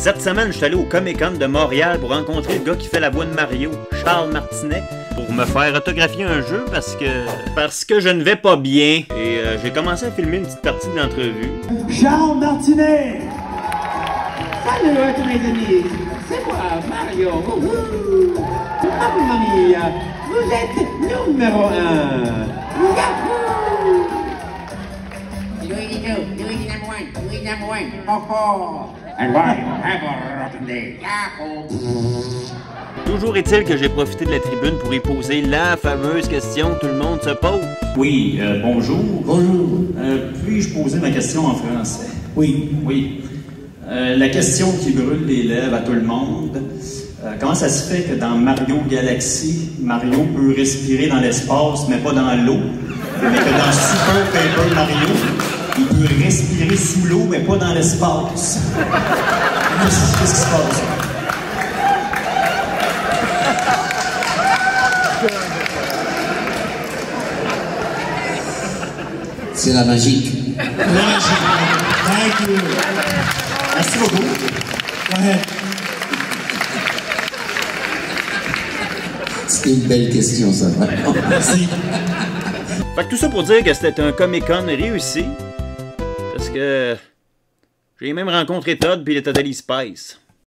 Cette semaine, je suis allé au Comic Con de Montréal pour rencontrer le gars qui fait la voix de Mario, Charles Martinet, pour me faire autographier un jeu parce que parce que je ne vais pas bien. Et euh, j'ai commencé à filmer une petite partie de l'entrevue. Charles Martinet! Salut à tous mes amis, c'est moi, Mario? Wouhou. Mamma mia, vous êtes numéro un. Toujours est-il que j'ai profité de la tribune pour y poser la fameuse question que tout le monde se pose. Oui, euh, bonjour. Bonjour. Euh, puis-je poser ma question en français? Oui. Oui. Euh, la question qui brûle les lèvres à tout le monde, comment ça se fait que dans Mario Galaxy, Mario peut respirer dans l'espace, mais pas dans l'eau, mais que dans Super Paper Mario, il peut respirer sous l'eau, mais pas dans l'espace. Qu'est-ce qui se passe? C'est la magique. Thank you. Merci beaucoup. Go ahead. C'était une belle question, ça. Merci. Fait que tout ça pour dire que c'était un Comic Con réussi. Parce que j'ai même rencontré Todd puis les Totally Spice.